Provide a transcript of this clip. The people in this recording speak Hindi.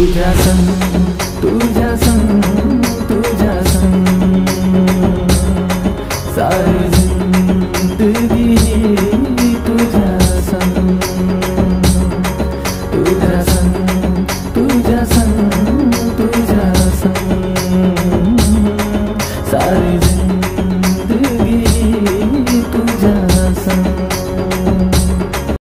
तुझा संग तुझा संग तुझा संग सारी